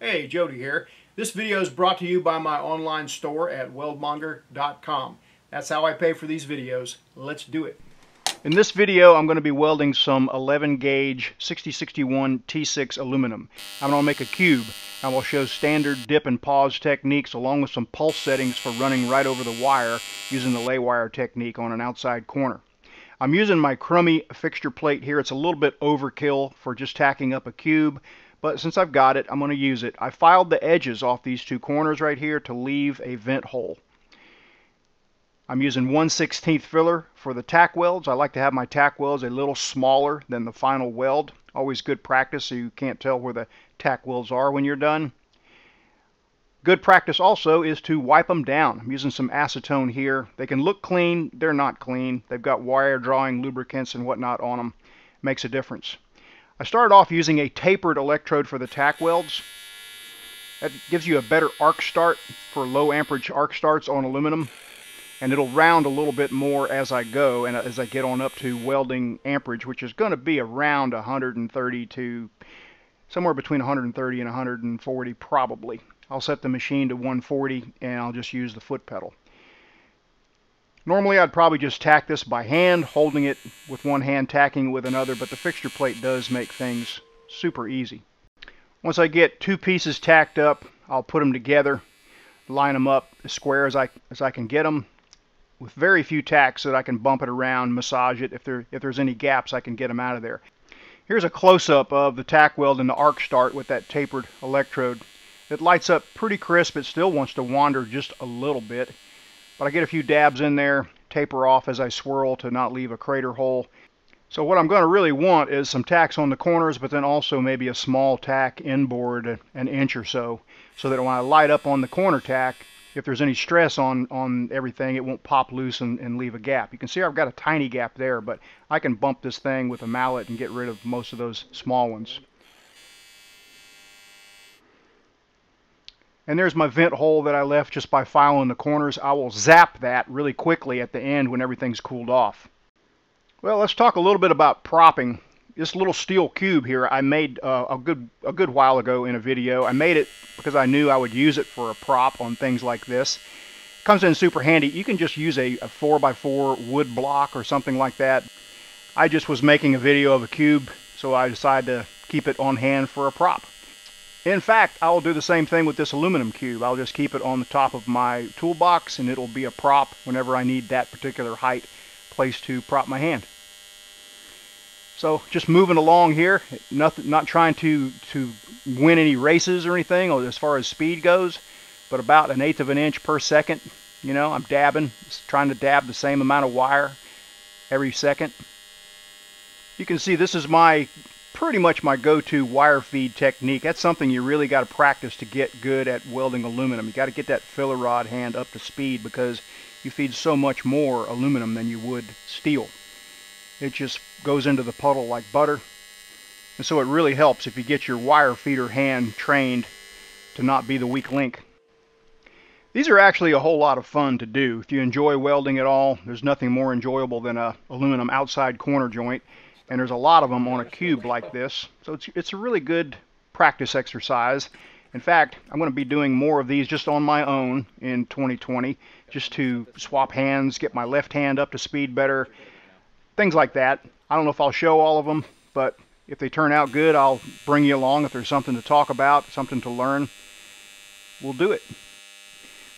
Hey, Jody here. This video is brought to you by my online store at weldmonger.com. That's how I pay for these videos. Let's do it. In this video, I'm going to be welding some 11 gauge 6061 T6 aluminum. I'm going to make a cube. I will show standard dip and pause techniques along with some pulse settings for running right over the wire using the lay wire technique on an outside corner. I'm using my crummy fixture plate here. It's a little bit overkill for just tacking up a cube, but since I've got it, I'm going to use it. I filed the edges off these two corners right here to leave a vent hole. I'm using 1 16th filler for the tack welds. I like to have my tack welds a little smaller than the final weld. Always good practice so you can't tell where the tack welds are when you're done. Good practice also is to wipe them down. I'm using some acetone here. They can look clean, they're not clean. They've got wire drawing lubricants and whatnot on them. Makes a difference. I started off using a tapered electrode for the tack welds. That gives you a better arc start for low amperage arc starts on aluminum. And it'll round a little bit more as I go and as I get on up to welding amperage, which is going to be around 130 to somewhere between 130 and 140 probably. I'll set the machine to 140 and I'll just use the foot pedal. Normally I'd probably just tack this by hand, holding it with one hand, tacking with another, but the fixture plate does make things super easy. Once I get two pieces tacked up, I'll put them together, line them up as square as I, as I can get them, with very few tacks so that I can bump it around, massage it. If, there, if there's any gaps, I can get them out of there. Here's a close-up of the tack weld and the arc start with that tapered electrode it lights up pretty crisp. It still wants to wander just a little bit. But I get a few dabs in there, taper off as I swirl to not leave a crater hole. So what I'm going to really want is some tacks on the corners, but then also maybe a small tack inboard an inch or so, so that when I light up on the corner tack, if there's any stress on, on everything, it won't pop loose and, and leave a gap. You can see I've got a tiny gap there, but I can bump this thing with a mallet and get rid of most of those small ones. And there's my vent hole that I left just by filing the corners. I will zap that really quickly at the end when everything's cooled off. Well, let's talk a little bit about propping. This little steel cube here I made uh, a good a good while ago in a video. I made it because I knew I would use it for a prop on things like this. It comes in super handy. You can just use a, a 4x4 wood block or something like that. I just was making a video of a cube, so I decided to keep it on hand for a prop. In fact, I'll do the same thing with this aluminum cube. I'll just keep it on the top of my toolbox and it'll be a prop whenever I need that particular height place to prop my hand. So just moving along here, nothing, not trying to, to win any races or anything as far as speed goes, but about an eighth of an inch per second. You know, I'm dabbing, trying to dab the same amount of wire every second. You can see this is my pretty much my go-to wire feed technique. That's something you really got to practice to get good at welding aluminum. You got to get that filler rod hand up to speed because you feed so much more aluminum than you would steel. It just goes into the puddle like butter. And so it really helps if you get your wire feeder hand trained to not be the weak link. These are actually a whole lot of fun to do. If you enjoy welding at all, there's nothing more enjoyable than a aluminum outside corner joint and there's a lot of them on a cube like this. So it's, it's a really good practice exercise. In fact, I'm going to be doing more of these just on my own in 2020, just to swap hands, get my left hand up to speed better, things like that. I don't know if I'll show all of them, but if they turn out good, I'll bring you along. If there's something to talk about, something to learn, we'll do it.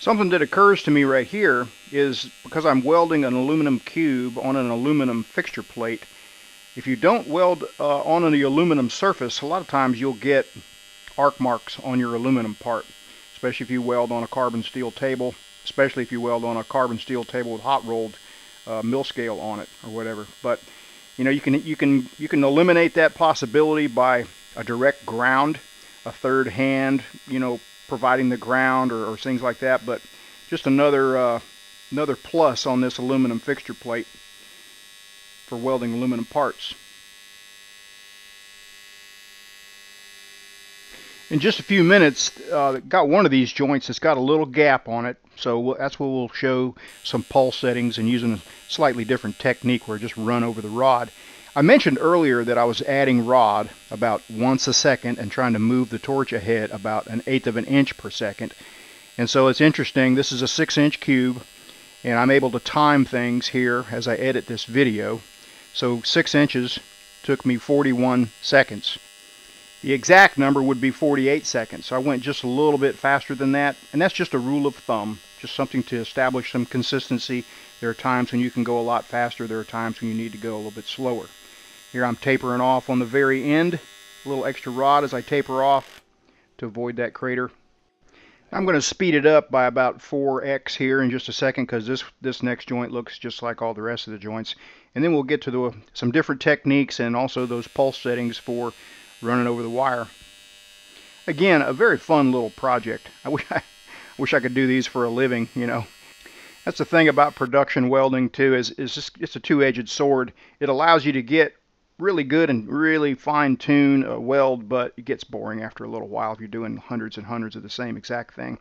Something that occurs to me right here is because I'm welding an aluminum cube on an aluminum fixture plate, if you don't weld uh, on the aluminum surface, a lot of times you'll get arc marks on your aluminum part, especially if you weld on a carbon steel table, especially if you weld on a carbon steel table with hot rolled uh, mill scale on it or whatever. But you know you can you can you can eliminate that possibility by a direct ground, a third hand, you know, providing the ground or, or things like that. But just another uh, another plus on this aluminum fixture plate for welding aluminum parts. In just a few minutes, uh, got one of these joints that's got a little gap on it, so that's where we'll show some pulse settings and using a slightly different technique where I just run over the rod. I mentioned earlier that I was adding rod about once a second and trying to move the torch ahead about an eighth of an inch per second. And so it's interesting, this is a six inch cube and I'm able to time things here as I edit this video. So six inches took me 41 seconds. The exact number would be 48 seconds. So I went just a little bit faster than that. And that's just a rule of thumb, just something to establish some consistency. There are times when you can go a lot faster. There are times when you need to go a little bit slower. Here I'm tapering off on the very end. A little extra rod as I taper off to avoid that crater. I'm going to speed it up by about 4x here in just a second because this this next joint looks just like all the rest of the joints. And then we'll get to the, some different techniques and also those pulse settings for running over the wire. Again, a very fun little project. I wish I, wish I could do these for a living, you know. That's the thing about production welding too is, is just, it's a two-edged sword. It allows you to get really good and really fine tune a weld, but it gets boring after a little while if you're doing hundreds and hundreds of the same exact thing.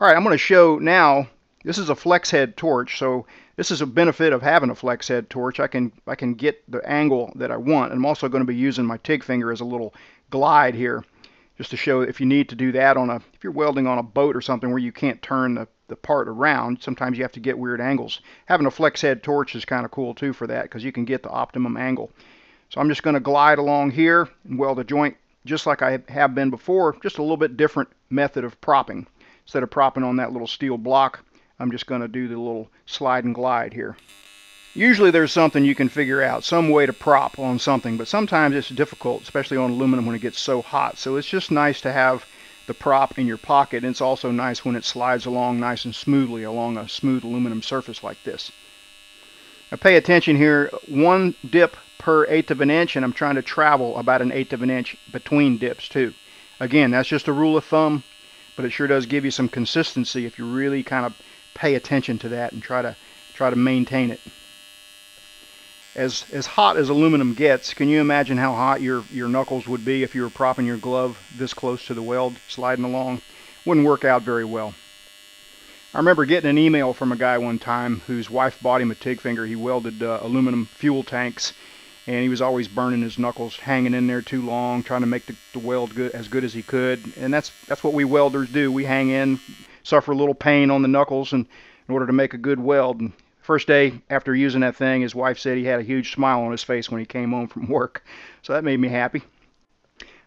All right, I'm going to show now, this is a flex head torch, so this is a benefit of having a flex head torch. I can, I can get the angle that I want. I'm also going to be using my TIG finger as a little glide here, just to show if you need to do that on a, if you're welding on a boat or something where you can't turn the, the part around, sometimes you have to get weird angles. Having a flex head torch is kind of cool too for that because you can get the optimum angle. So I'm just going to glide along here and weld a joint just like I have been before, just a little bit different method of propping. Instead of propping on that little steel block, I'm just going to do the little slide and glide here. Usually there's something you can figure out, some way to prop on something, but sometimes it's difficult, especially on aluminum when it gets so hot. So it's just nice to have the prop in your pocket, and it's also nice when it slides along nice and smoothly along a smooth aluminum surface like this. Now pay attention here, one dip per eighth of an inch and I'm trying to travel about an eighth of an inch between dips too. Again, that's just a rule of thumb, but it sure does give you some consistency if you really kind of pay attention to that and try to try to maintain it. As as hot as aluminum gets, can you imagine how hot your your knuckles would be if you were propping your glove this close to the weld sliding along? Wouldn't work out very well. I remember getting an email from a guy one time whose wife bought him a TIG finger. He welded uh, aluminum fuel tanks and he was always burning his knuckles, hanging in there too long, trying to make the, the weld good as good as he could. And that's that's what we welders do. We hang in, suffer a little pain on the knuckles, and in order to make a good weld. And first day after using that thing, his wife said he had a huge smile on his face when he came home from work. So that made me happy.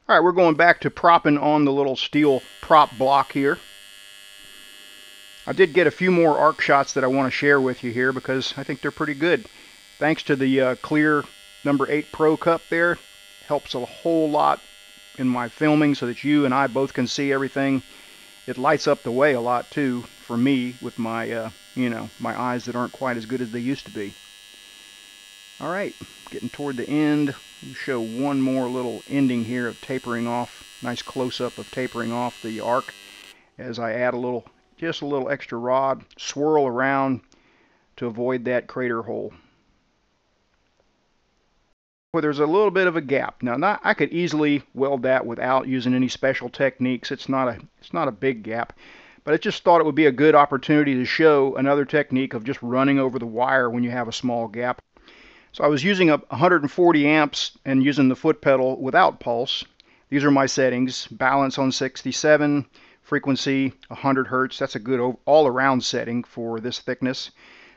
All right, we're going back to propping on the little steel prop block here. I did get a few more arc shots that I want to share with you here because I think they're pretty good. Thanks to the uh, clear number 8 Pro Cup there. Helps a whole lot in my filming so that you and I both can see everything. It lights up the way a lot too for me with my, uh, you know, my eyes that aren't quite as good as they used to be. Alright, getting toward the end. show one more little ending here of tapering off. Nice close-up of tapering off the arc as I add a little, just a little extra rod, swirl around to avoid that crater hole where there's a little bit of a gap. Now, not, I could easily weld that without using any special techniques. It's not a it's not a big gap, but I just thought it would be a good opportunity to show another technique of just running over the wire when you have a small gap. So I was using a 140 amps and using the foot pedal without pulse. These are my settings: balance on 67, frequency 100 hertz. That's a good all-around setting for this thickness.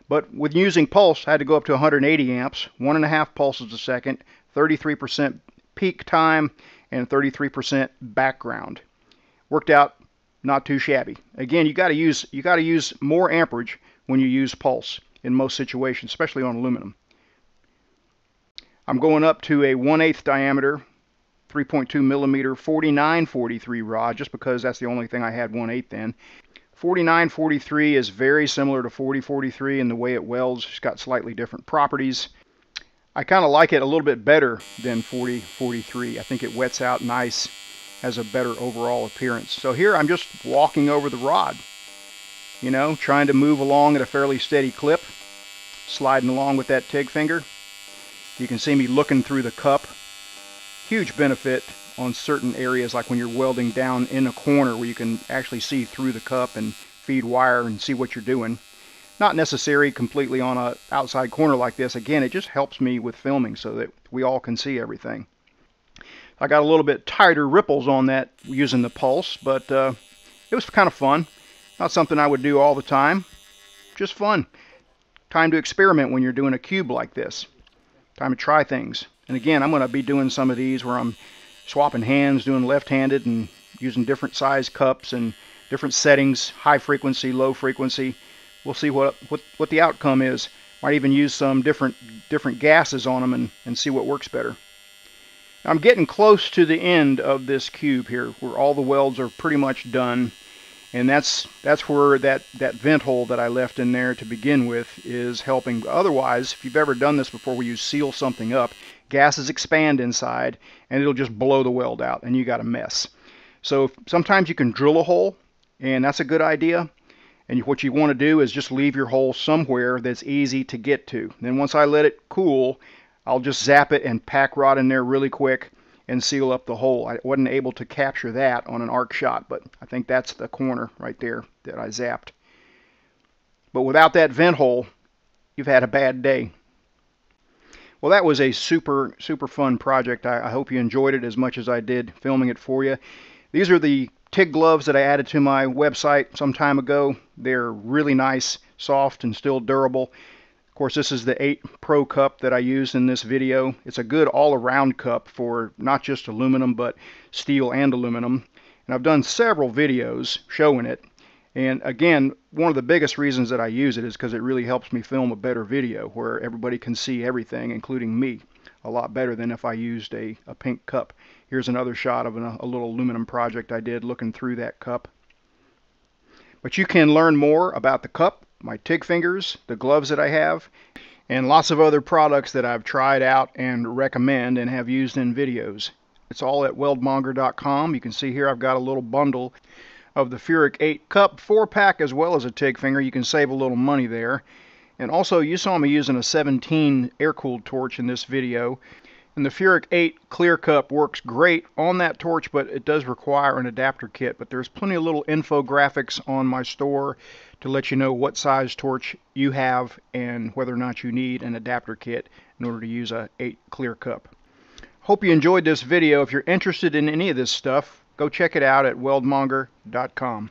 But with using pulse, I had to go up to 180 amps, one and a half pulses a second, 33% peak time, and 33% background. Worked out not too shabby. Again, you got to use you got to use more amperage when you use pulse in most situations, especially on aluminum. I'm going up to a 1 8 diameter, 3.2 millimeter, 4943 rod, just because that's the only thing I had 1 8 then. 4943 is very similar to 4043 in the way it welds. It's got slightly different properties. I kind of like it a little bit better than 4043. I think it wets out nice, has a better overall appearance. So here I'm just walking over the rod, you know, trying to move along at a fairly steady clip, sliding along with that TIG finger. You can see me looking through the cup. Huge benefit on certain areas like when you're welding down in a corner where you can actually see through the cup and feed wire and see what you're doing. not necessary completely on a outside corner like this. Again, it just helps me with filming so that we all can see everything. I got a little bit tighter ripples on that using the pulse, but uh, it was kind of fun. Not something I would do all the time, just fun. Time to experiment when you're doing a cube like this. Time to try things. And again, I'm going to be doing some of these where I'm swapping hands, doing left-handed and using different size cups and different settings, high frequency, low frequency. We'll see what, what, what the outcome is. Might even use some different different gases on them and, and see what works better. I'm getting close to the end of this cube here where all the welds are pretty much done and that's that's where that that vent hole that I left in there to begin with is helping otherwise if you've ever done this before where you seal something up gases expand inside and it'll just blow the weld out and you got a mess so sometimes you can drill a hole and that's a good idea and what you want to do is just leave your hole somewhere that's easy to get to then once I let it cool I'll just zap it and pack rod in there really quick and seal up the hole. I wasn't able to capture that on an arc shot, but I think that's the corner right there that I zapped. But without that vent hole, you've had a bad day. Well, that was a super, super fun project. I, I hope you enjoyed it as much as I did filming it for you. These are the TIG gloves that I added to my website some time ago. They're really nice, soft, and still durable. Of course, this is the 8 Pro cup that I used in this video. It's a good all-around cup for not just aluminum, but steel and aluminum. And I've done several videos showing it. And again, one of the biggest reasons that I use it is because it really helps me film a better video where everybody can see everything, including me, a lot better than if I used a, a pink cup. Here's another shot of an, a little aluminum project I did looking through that cup. But you can learn more about the cup my TIG fingers, the gloves that I have, and lots of other products that I've tried out and recommend and have used in videos. It's all at weldmonger.com. You can see here I've got a little bundle of the Furick 8 cup 4-pack as well as a TIG finger. You can save a little money there. And also you saw me using a 17 air-cooled torch in this video. And the Furick 8 clear cup works great on that torch, but it does require an adapter kit. But there's plenty of little infographics on my store to let you know what size torch you have and whether or not you need an adapter kit in order to use a 8 clear cup. Hope you enjoyed this video. If you're interested in any of this stuff, go check it out at weldmonger.com.